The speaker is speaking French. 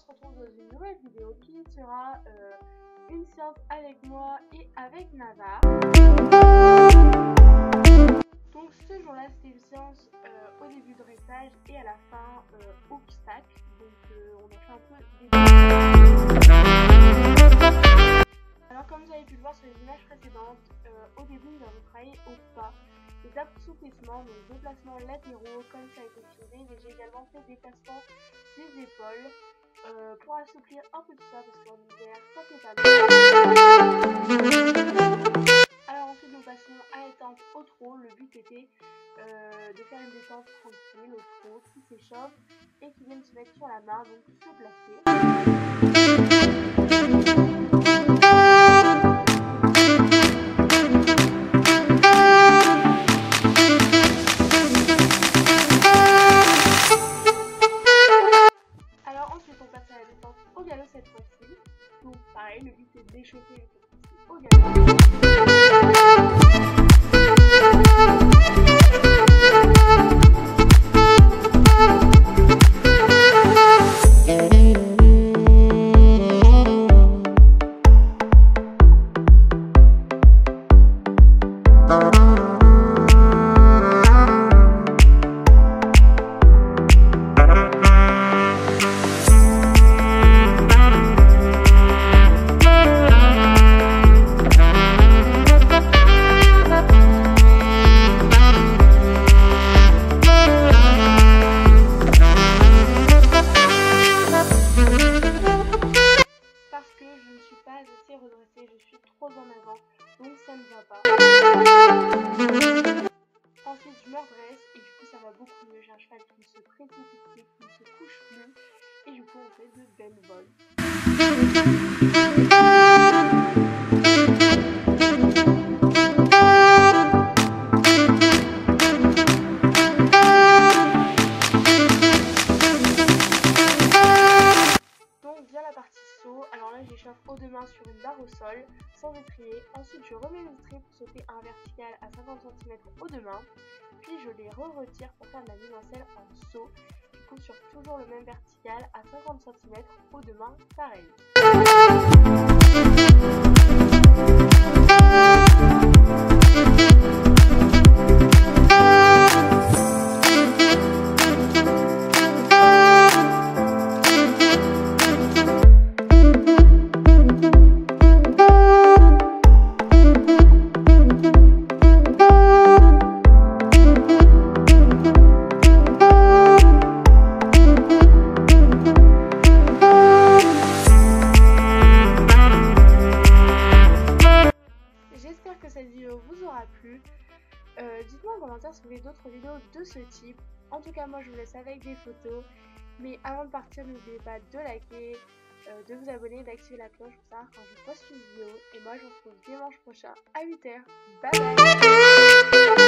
se retrouve dans une nouvelle vidéo qui sera euh, une séance avec moi et avec Nava. Donc ce jour-là c'était une séance euh, au début de dressage et à la fin euh, obstacle. Donc on a fait un peu des... Alors comme vous avez pu le voir sur les images précédentes, au début nous avons travaillé au pas des assouplissements, donc déplacements latéraux comme ça a été filmé, mais j'ai également fait des déplacements des épaules euh, pour assouplir un peu tout ça parce qu'en hiver ça fait pas. Alors ensuite nous passons à l'étente au trot, le but était euh, de faire une détente tranquille au trot qui s'échauffe et qui viennent se mettre sur la main, donc se placer. дышит. Le but est d'échauffer au donc ça ne va pas. Ensuite, je me redresse et du coup, ça va beaucoup mieux. J'ai un cheval qui ne se précipite qui ne se couche plus. Et du coup, on fait de belles vols. Alors là, j'échauffe haut de main sur une barre au sol, sans étrier. Ensuite, je remets l'étrier pour sauter un vertical à 50 cm haut de main. Puis je les re-retire pour faire de la mise en saut. Coup, sur toujours le même vertical à 50 cm haut de main, pareil. Euh, dites-moi en commentaire si vous voulez d'autres vidéos de ce type. En tout cas, moi je vous laisse avec des photos. Mais avant de partir, n'oubliez pas de liker, euh, de vous abonner, d'activer la cloche pour savoir quand je poste une vidéo. Et moi je vous retrouve dimanche prochain à 8h. Bye bye